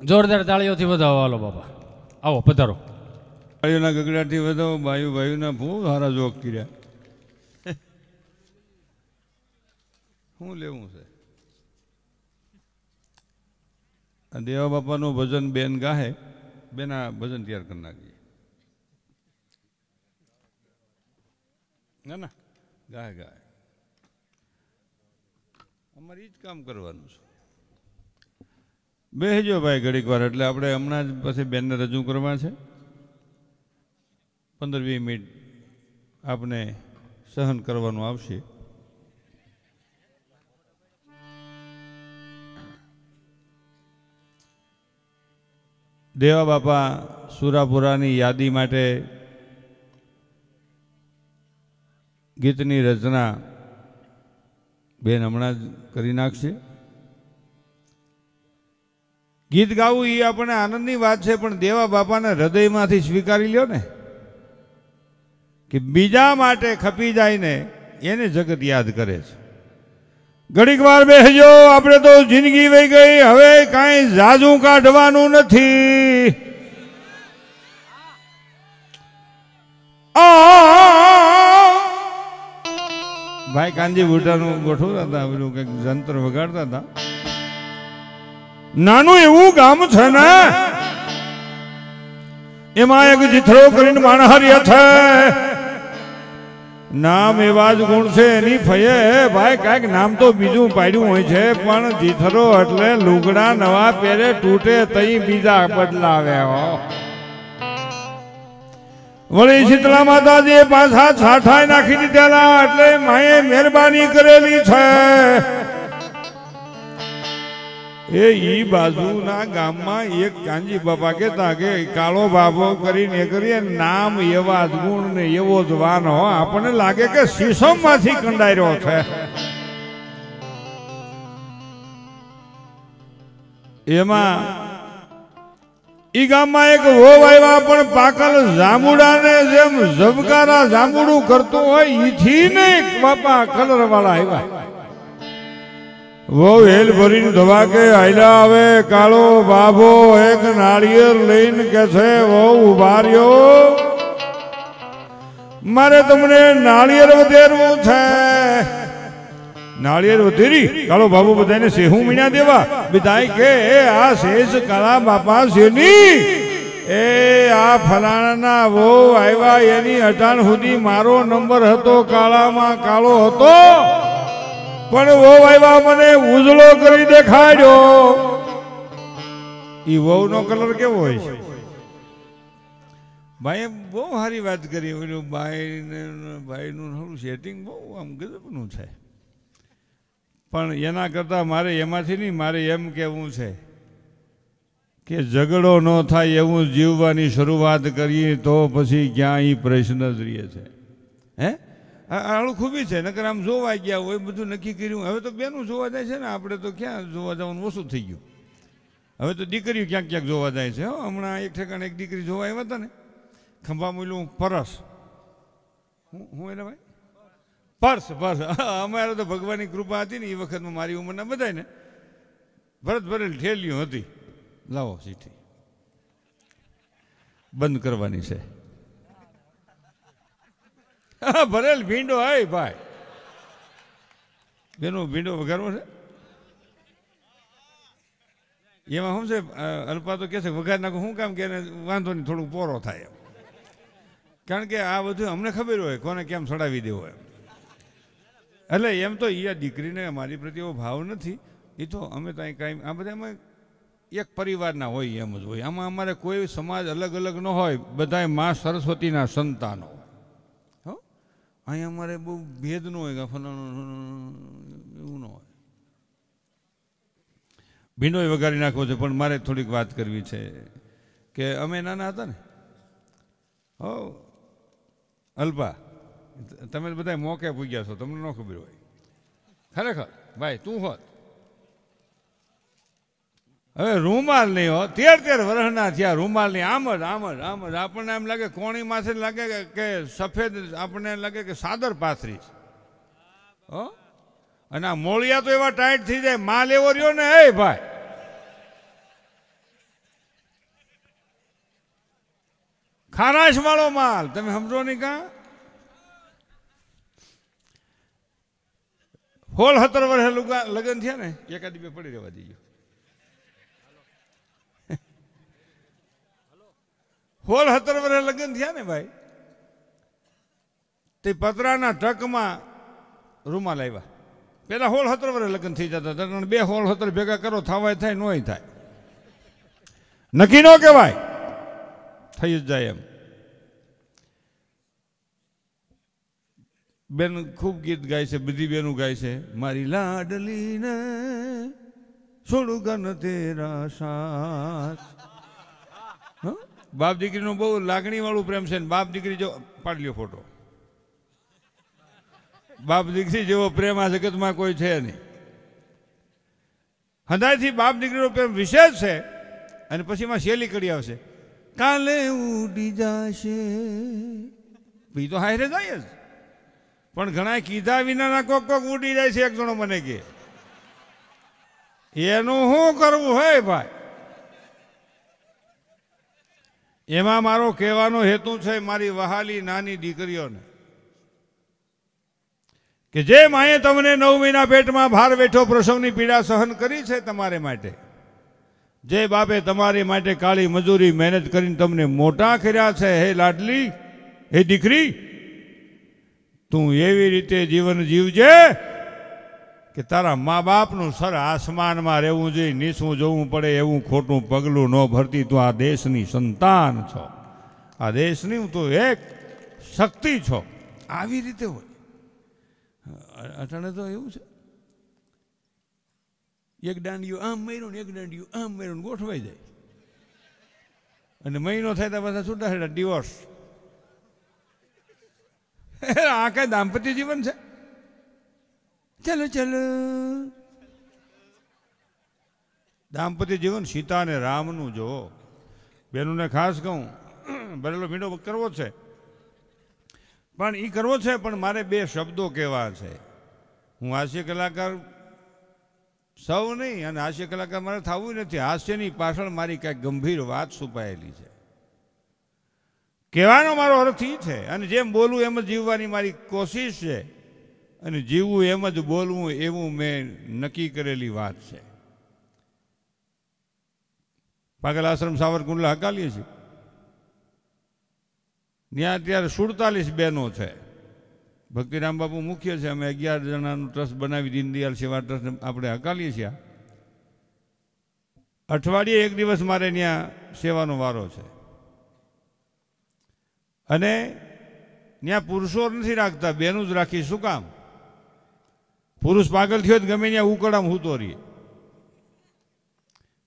જોરદાર તાળીઓથી વધાવો. હાલો બાપા. આવો પધારો. ભાઈઓના ગગડાથી વધાવો. ભાઈઓ ભાઈઓના બહુ સારા જોક કર્યા. શું લેવું છે? દેવા બાપાનું ભજન બેન ગાહે. બેના ભજન તૈયાર કરી નાખીએ. ના ના. ગાય ગાય અમારે એ જ કામ કરવાનું છે. બેસજો ભાઈ ઘડીક વાર, એટલે આપણે હમણાં જ પછી બેનને રજૂ કરવા છે. પંદર વીસ મિનિટ આપને સહન કરવાનું આવશે. દેવા બાપા સુરાપુરાની યાદી માટે ગીતની રચના બેન હમણાં જ કરી નાખશે. ગીત ગાવું એ આપણને આનંદની વાત છે, પણ દેવા બાપાને હૃદયમાંથી સ્વીકારી લ્યો ને. કે બીજા માટે ખપી જાય ને એને જગત યાદ કરે છે. ઘડીક વાર બેસજો આપણે તો જિંદગી વહી ગઈ, હવે કાંઈ ઝાઝું કાઢવાનું નથી. ભાઈ કાનજી બુટાનું ગોઠવતા હતા, પેલું કંઈક જંત્ર વગાડતા હતા. નાનું એવું ગામ છે ને, એમાં એક જીથરો કરીને માણહારી છે. નામ એવા જ ગુણ છે, એની ફયે ભાઈ કાંઈક નામ તો બીજું પાડ્યું હોય છે, પણ જીથરો એટલે લુગડા નવા પહેરે તૂટે તઈ બીજા બદલાવે વળી શીતલા માતાજીએ પાછા છાઠાઈ નાખી દીધેલા એટલે માએ મહેરબાની કરેલી છે. એ ઈ બાજુના ગામમાં એક કાંજી બાપા કહેતા કે, કાળો બાબો કરીને કરીએ, નામ એવા જ ગુણ ને એવો જ વાન આપણને લાગે કે શીશમમાંથી કંડાર્યો છે. એમાં ઈ ગામમાં એક વોવ આવ્યા, પણ પાકલ જાંબુડાને જેમ ઝબકારા જાંબુડું કરતો હોય ઈથી ને બાપા કલર વાળા આવ્યા. વો હેલ ભરીને ધવાકે આયલા આવે, કાળો બાબો એક નાળિયેર લઈને કે છે વહુ ઊભા રહ્યો મારે તમને નાળિયેર વધેરવું છે. નાળિયેર વધેરી? કાળો બાબુ બધાને સેહું મીણ્યા દેવા. બધાય કે, એ આ શેષ કાળા બાપા શેની? એ આ ફલાણાના વો આવ્યા, એની અટાણ સુધી મારો નંબર હતો, કાળામાં કાળો હતો. પણ વો આવ્યા મને ઉજળો કરી દેખાડ્યો. ઈ વહુ નો કલર કેવો હોય છે? ભાઈએ બહુ સારી વાત કરી. ઓલું ભાઈ ભાઈનું થોડું સેટિંગ બહુ આમ ગજબનું છે. પણ એના કરતાં મારે એમાંથી નહીં, મારે એમ કહેવું છે કે ઝઘડો ન થાય એવું જીવવાની શરૂઆત કરીએ તો પછી ક્યાં એ પ્રશ્ન જ રહે છે. હે? આળું ખૂબી છે, નકર આમ જોવા ગયા હોય, બધું નક્કી કર્યું હવે તો બેનું જોવા જાય છે ને, આપણે તો ક્યાં જોવા જવાનું, ઓછું થઈ ગયું. હવે તો દીકરીઓ ક્યાંક ક્યાંક જોવા જાય છે હમણાં એક ઠેકાણે એક દીકરી જોવા આવ્યા હતા ને ખંભા મૂલ્યું પરસ. હું હું એને ભાઈ? Purse purse. અમારે તો ભગવાનની કૃપા હતી ને એ વખતમાં મારી ઉંમરના બધાય ને. ભરત ભરેલ ઠેલીઓ હતી. લાવો, ચીઠી. બંધ કરવાની છે. હા, ભરેલ ભીંડો આય ભાઈ. બેનો ભીંડો વઘારવો છે? એમાં શું છે? અલ્પા તો કહે છે વઘાર નાખો શું કામ કે વાંધો નહીં થોડું પોરો થાય એમ. કારણ કે આ બધું અમને ખબર હોય કોને કેમ સડાવી દેવો એમ. એટલે એમ તો એ દીકરીને મારી પ્રત્યે એવો ભાવ નથી. એ તો અમે તો અહીં કાંઈ આ બધા અમે એક પરિવારના હોય એમ જ હોય. આમાં અમારે કોઈ સમાજ અલગ અલગ ન હોય. બધાય મા સરસ્વતીના સંતાનો. અહીં અમારે બહુ ભેદ ન હોય કે એવું ન હોય. ભીંડોય વગાડી નાખવો છે, પણ મારે થોડીક વાત કરવી છે કે અમે નાના હતા ને? હો, અલ્પા, તમે બધા મોકે પૂગ્યા છો, તમને ન ખબર હોય. ખરેખર, ભાઈ, તું હોત. હવે રૂમાલ નહીં હો, તેર તેર વર્ષના થયા રૂમાલ નહીં આમ જ આમ જ આમ જ. આપણને એમ લાગે કોણી માથે લાગે કે સફેદ, આપણને લાગે કે સાદર પાથરી છે. હો? અને આ મોળિયા તો એવા ટાઈટ થઈ જાય, માલ એવો રહ્યો ને હે ભાઈ! ખારાશ વાળો માલ, તમે સમજો નહીં કા? હોલ હતર વર્ષે લગ્ન થયા ને? એકાદી બે પડી રહેવા દીજો. હોલ સત્તર વર્ષે લગ્ન થયા ને ભાઈ? તે પતરાના ટકમાં રૂમાલ આવ્યા પેલા હોળ સત્તર વર્ષે લગ્ન થઈ જતા હતા બે હોળ સત્તર ભેગા કરો, થવાય થાય, નોય થાય. નક્કી ન કહેવાય. થઈ જ જાય એમ. બેન ખૂબ ગીત ગાય છે, બધી બેનું ગાય છે. મારી લાડલીને છોડું ગન તેરા સાથ. હં? બાપ દીકરીનું બહુ લાગણીવાળું પ્રેમ છે ને બાપ દીકરી જો પાડી લ્યો ફોટો. બાપ દીકરી જેવો પ્રેમ આ જગતમાં કોઈ છે નહીં. હદાયથી બાપ દીકરીનો પ્રેમ વિશેષ છે અને પછી એમાં શેલી કરી આવશે. કાલે ઉડી જશે. એ તો હારે જાય જ. પણ ઘણા કીધા વિનાના કોક કોક ઉડી જાય છે, એક જણો મને કે. એનું શું કરવું હોય ભાઈ? એમાં મારો કહેવાનો હેતુ છે મારી વહાલી નાની દીકરીઓને કે જે માએ તમને નવ મહિના પેટમાં ભાર બેઠો પ્રસવની પીડા સહન કરી છે તમારે માટે, જે બાપે તમારી માટે કાળી મજૂરી મહેનત કરીને તમને મોટા કર્યા છે, હે લાડલી, હે દીકરી, તું એવી રીતે જીવન જીવજે કે તારા મા બાપનું સર આસમાનમાં રહેવું જોઈએ, નીચું જોવું પડે, એવું ખોટું પગલું ન ભરતી, તું આ દેશની સંતાન છો. આ દેશની હું તું એક શક્તિ છો. આવી રીતે હોય. અટાણે તો એવું છે. એક દાંડિયું આમ મહિનો એક દાંડિયું આમ મર્યું ગોઠવાઈ જાય. અને મહિનો થાય તો બધા છૂટા ડિવોર્સ આ કઈ દાંપત્ય જીવન છે? ચલો ચલો. દાંપત્ય જીવન સીતા અને રામનું જો બેનોને ખાસ કહું, ભરેલો મીંડો કરવો છે. પણ એ કરવો છે, પણ મારે બે શબ્દો કહેવા છે. હું હાસ્ય કલાકાર સૌ નહીં, અને હાસ્ય કલાકાર મારે થવું નથી. હાસ્યની પાછળ મારી કાંઈક ગંભીર વાત છુપાયેલી છે. કહેવાનો મારો અર્થ એ છે, અને જેમ બોલવું એમ જીવવાની મારી કોશિશ છે. અને જીવવું એમ જ બોલવું, એવું મેં નક્કી કરેલી વાત છે. પાગલ આશ્રમ સાવરકુંડલા હકાલીએ છીએ. ત્યાં અત્યારે સુડતાલીસ બહેનો છે. ભક્તિરામ બાપુ મુખ્ય છે, અમે અગિયાર જણાનું ટ્રસ્ટ બનાવી દીનદયાલ સેવા ટ્રસ્ટ આપણે હકાલીએ છીએ. અઠવાડિયે એક દિવસ મારે ત્યાં સેવાનો વારો છે. અને ત્યાં પુરુષો નથી રાખતા બેનું જ રાખી, શું કામ? પુરુષ પાગલ થયો ગમે ત્યાં ઉકળામ હૂતો રહીએ.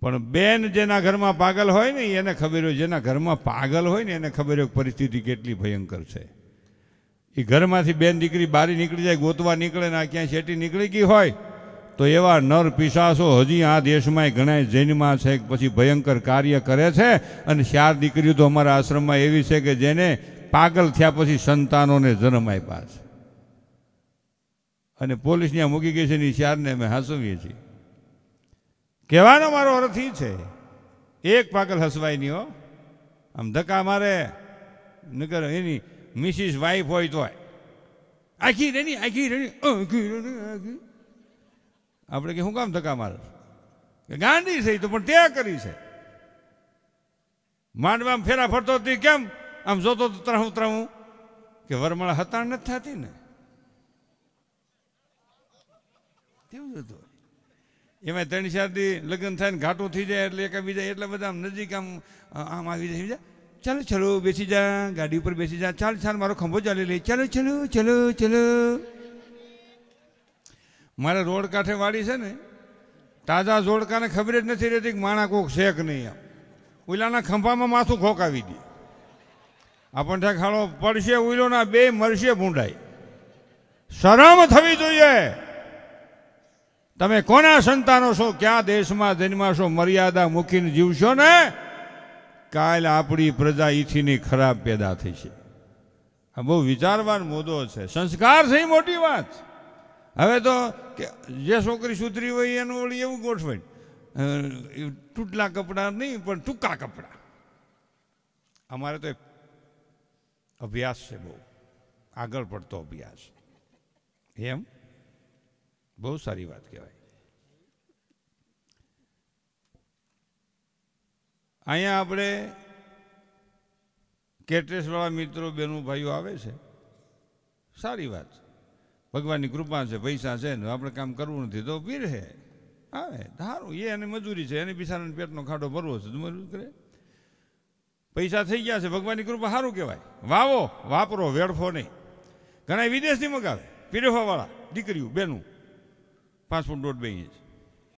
પણ બેન જેના ઘરમાં પાગલ હોય ને, એને ખબર હોય, જેના ઘરમાં પાગલ હોય ને, એને ખબર હોય પરિસ્થિતિ કેટલી ભયંકર છે. એ ઘરમાંથી બેન દીકરી બારી નીકળી જાય, ગોતવા નીકળે ને આ ક્યાંય શેટી નીકળી ગઈ હોય, તો એવા નર પિશાસો હજી આ દેશમાં ઘણા જૈનમાં છે પછી ભયંકર કાર્ય કરે છે. અને ચાર દીકરીઓ તો અમારા આશ્રમમાં એવી છે કે જેને પાગલ થયા પછી સંતાનોને જન્મ આપ્યા છે. અને પોલીસ ત્યાં મૂકી ગઈ છે ને ચારને અમે હસવીએ છીએ. કહેવાનો મારો અર્થ એ છે, એક પાગલ હસવાય નહીં હો. આમ ધક્કા મારે, નકર એની મિસિસ વાઈફ હોય તોય. આખી રેની આખી રેની આખી રેની આપણે કે શું કામ ધક્કા મારે? કે ગાંડી છે તો, પણ તે કરી છે. માંડવામાં ફેરા ફરતો હતી કેમ? આમ જોતો તો ત્રણ ત્રાહું. કે વરમાળા હતાણ નથી થતી ને. કેવું હતું એમાં ત્રણ શાદી લગ્ન થાય ઘાટું થઈ જાય એટલે એકબીજા એટલા બધા નજીક આમ આમ આવી જાય બીજા ચાલો, ચલો, બેસી જા, ગાડી ઉપર બેસી જા. ચાલ ચાલ, મારો ખંભો ચાલી લે. ચાલો, ચલો ચલો ચલો. મારે રોડ કાંઠે વાડી છે ને, તાજા જોડકાને ખબર જ નથી રહેતી કે માણા કોક શેક નહીં આમ. ઉલાના ખંભામાં માથું ખોકાવી દે. આપણને ખાડો પડશે ઉલોના બે મરશે ભૂંડાઈ. શરમ થવી જોઈએ. તમે કોના સંતાનો છો? ક્યાં દેશમાં જન્માશો મર્યાદા મૂકીને જીવશો ને? કાલ આપણી પ્રજા ઈથીની ખરાબ પેદા થઈ છે. આ બહુ વિચારવાન મુદ્દો છે. સંસ્કાર છે મોટી વાત. હવે તો કે જે છોકરી સુધરી હોય એનું વળી એવું ગોઠવાય. તૂટલા કપડાં નહીં, પણ ટૂંકા કપડાં. અમારે તો અભ્યાસ છે બહુ. આગળ પડતો અભ્યાસ. એમ? બહુ સારી વાત કહેવાય. અહીંયા આપણે કેટરેસવાળા મિત્રો, બેનું, ભાઈઓ આવે છે. સારી વાત. ભગવાનની કૃપા છે, પૈસા છે ને, આપણે કામ કરવું નથી તો પીર હે. આવે ધારું એ એની મજૂરી છે, એને બિચારાને પેટનો ખાડો ભરવો છે, તો મજૂરી કરે. પૈસા થઈ ગયા છે, ભગવાનની કૃપા સારું કહેવાય. વાવો, વાપરો, વેડફો નહીં. ઘણા વિદેશથી મગાવે પીરફાવાળા દીકરીઓ, બેનું. પાંચ ફૂટ દોઢ બે ઇંચ